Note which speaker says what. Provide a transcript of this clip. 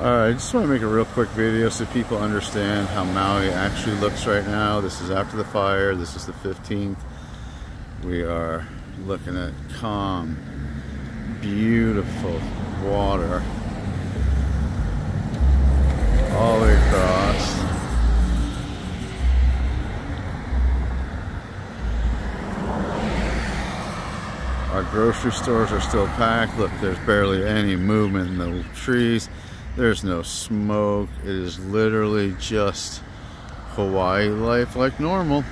Speaker 1: Alright, I just want to make a real quick video so people understand how Maui actually looks right now. This is after the fire. This is the 15th. We are looking at calm, beautiful water all the way across. Our grocery stores are still packed. Look, there's barely any movement in the trees. There's no smoke. It is literally just Hawaii life like normal.